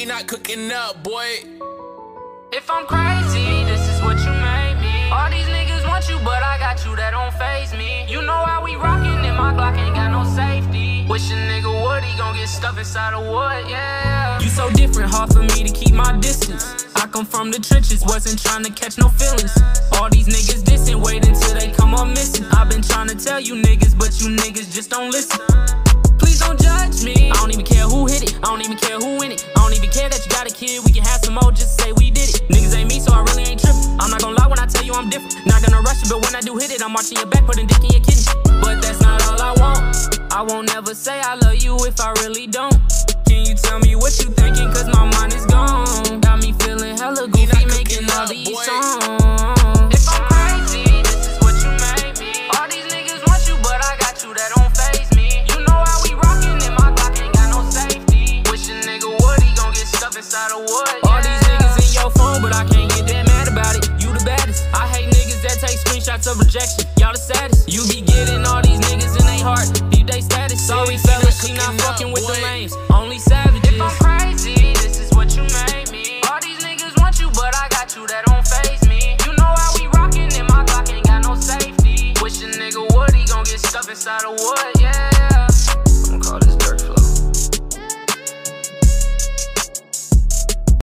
He not cooking up, boy. If I'm crazy, this is what you made me. All these niggas want you, but I got you that don't faze me. You know how we rockin', and my Glock ain't got no safety. Wish a nigga would, he gon' get stuff inside of wood, yeah. You so different, hard for me to keep my distance. I come from the trenches, wasn't trying to catch no feelings. All these niggas dissing, wait until they come up missing. I've been trying to tell you niggas, but you niggas just don't listen. Please don't judge me. I don't even care who hit it. I don't even care who in it. I don't even care that you got a kid. We can have some more, just say we did it. Niggas ain't me, so I really ain't tripping. I'm not gonna lie when I tell you I'm different. Not gonna rush it, but when I do hit it, I'm watching your back, putting dick in your kidney. But that's not all I want. I won't never say I love you if I really don't. Can you tell inside of wood. All these niggas in your phone, but I can't get that mad about it. You the baddest. I hate niggas that take screenshots of rejection. Y'all the saddest. You be getting all these niggas in they heart. Deep they status. Sorry, fellas, she not fucking with boy. the names. Only savages. If I'm crazy, this is what you made me. All these niggas want you, but I got you that don't faze me. You know how we rockin', and my Glock ain't got no safety. Wish a nigga would, he gon' get stuck inside a wood, yeah. I'm call this